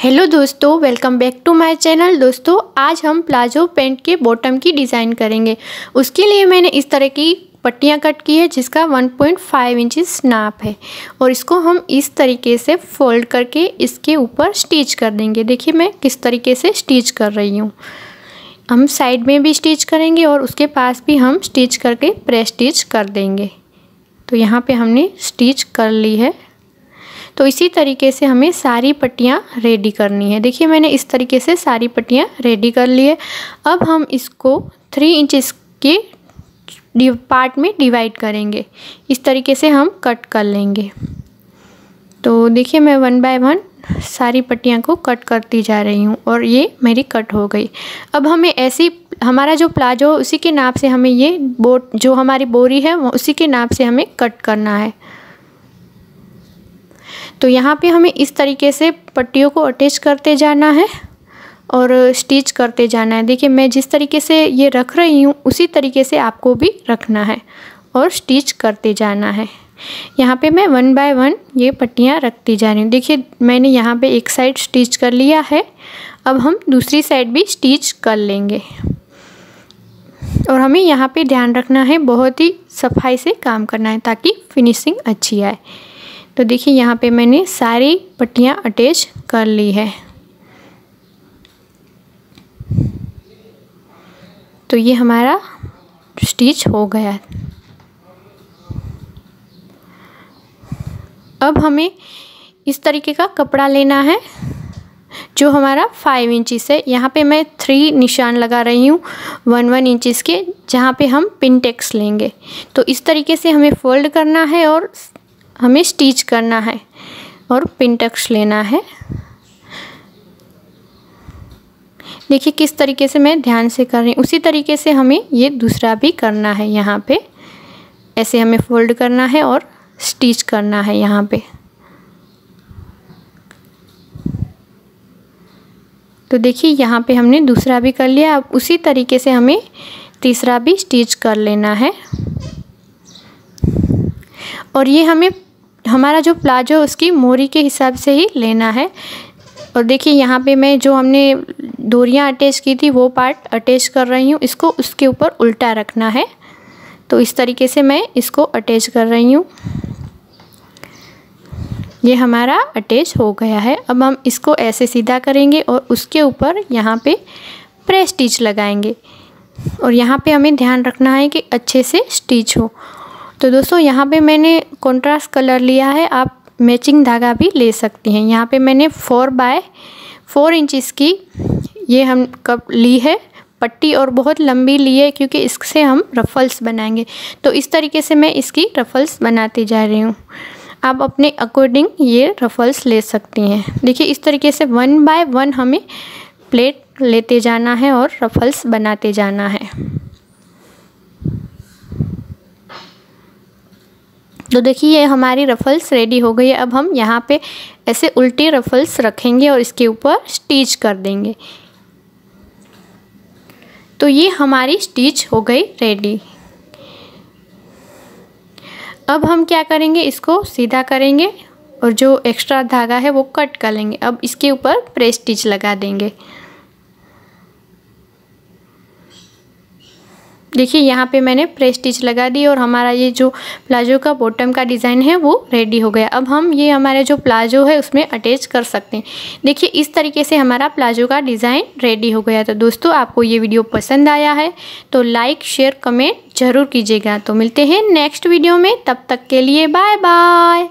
Hello दोस्तों welcome back to my channel दोस्तों, आज हम प्लाजो पैंट के बॉटम की डिज़ाइन करेंगे। उसके लिए मैंने इस तरह की पट्टियाँ कट की है, जिसका 1.5 पॉइंट नाप है। और इसको हम इस तरीके से फोल्ड करके इसके ऊपर स्टिच कर देंगे। देखिए मैं किस तरीके से स्टिच कर रही हूँ। हम साइड में भी स्टिच करेंगे और उसके पास भी हम स्टिच करके प्रेस स्टिच कर देंगे। तो यहाँ पे हमने स्टिच कर ली है। तो इसी तरीके से हमें सारी पट्टियाँ रेडी करनी है। देखिए, मैंने इस तरीके से सारी पट्टियाँ रेडी कर ली है। अब हम इसको थ्री इंचज़ के पार्ट में डिवाइड करेंगे। इस तरीके से हम कट कर लेंगे। तो देखिए, मैं वन बाय वन सारी पट्टियाँ को कट करती जा रही हूँ और ये मेरी कट हो गई। अब हमें ऐसी, हमारा जो प्लाजो, उसी के नाप से हमें ये बोट, जो हमारी बोरी है उसी के नाप से हमें कट करना है। तो यहाँ पे हमें इस तरीके से पट्टियों को अटैच करते जाना है और स्टिच करते जाना है। देखिए, मैं जिस तरीके से ये रख रही हूँ, उसी तरीके से आपको भी रखना है और स्टिच करते जाना है। यहाँ पे मैं वन बाय वन ये पट्टियाँ रखती जा रही हूँ। देखिए, मैंने यहाँ पे एक साइड स्टिच कर लिया है। अब हम दूसरी साइड भी स्टिच कर लेंगे। और हमें यहाँ पे ध्यान रखना है, बहुत ही सफ़ाई से काम करना है ताकि फिनिशिंग अच्छी आए। तो देखिए यहाँ पे मैंने सारी पट्टियाँ अटैच कर ली है। तो ये हमारा स्टिच हो गया। अब हमें इस तरीके का कपड़ा लेना है, जो हमारा फाइव इंचिस है। यहाँ पे मैं थ्री निशान लगा रही हूँ वन वन इंचिस के, जहाँ पे हम पिनटेक्स लेंगे। तो इस तरीके से हमें फोल्ड करना है और हमें स्टिच करना है और पिनटक्स लेना है। देखिए किस तरीके से मैं ध्यान से कर रही हूँ। उसी तरीके से हमें ये दूसरा भी करना है यहाँ पे। ऐसे हमें फोल्ड करना है और स्टिच करना है यहाँ पे। तो देखिए यहाँ पे हमने दूसरा भी कर लिया। अब उसी तरीके से हमें तीसरा भी स्टिच कर लेना है। और ये हमें हमारा जो प्लाजो, उसकी मोरी के हिसाब से ही लेना है। और देखिए, यहाँ पे मैं जो हमने डोरियाँ अटैच की थी, वो पार्ट अटैच कर रही हूँ। इसको उसके ऊपर उल्टा रखना है। तो इस तरीके से मैं इसको अटैच कर रही हूँ। ये हमारा अटैच हो गया है। अब हम इसको ऐसे सीधा करेंगे और उसके ऊपर यहाँ पे प्रेस स्टिच लगाएँगे। और यहाँ पे हमें ध्यान रखना है कि अच्छे से स्टिच हो। तो दोस्तों, यहाँ पे मैंने कॉन्ट्रास्ट कलर लिया है। आप मैचिंग धागा भी ले सकती हैं। यहाँ पे मैंने फोर बाय फोर इंचज़ की ये हम कप ली है। पट्टी और बहुत लंबी ली है क्योंकि इससे हम रफ़ल्स बनाएँगे। तो इस तरीके से मैं इसकी रफ़ल्स बनाती जा रही हूँ। आप अपने अकॉर्डिंग ये रफ़ल्स ले सकती हैं। देखिए, इस तरीके से वन बाय वन हमें प्लेट लेते जाना है और रफ़ल्स बनाते जाना है। तो देखिए, ये हमारी रफ़ल्स रेडी हो गई है। अब हम यहाँ पे ऐसे उल्टी रफ़ल्स रखेंगे और इसके ऊपर स्टिच कर देंगे। तो ये हमारी स्टिच हो गई रेडी अब हम क्या करेंगे, इसको सीधा करेंगे और जो एक्स्ट्रा धागा है वो कट कर लेंगे। अब इसके ऊपर प्रेस स्टिच लगा देंगे। देखिए, यहाँ पे मैंने प्रेस स्टिच लगा दी और हमारा ये जो प्लाजो का बॉटम का डिज़ाइन है, वो रेडी हो गया। अब हम ये हमारे जो प्लाजो है, उसमें अटैच कर सकते हैं। देखिए, इस तरीके से हमारा प्लाजो का डिज़ाइन रेडी हो गया। तो दोस्तों, आपको ये वीडियो पसंद आया है तो लाइक शेयर कमेंट ज़रूर कीजिएगा। तो मिलते हैं नेक्स्ट वीडियो में। तब तक के लिए बाय बाय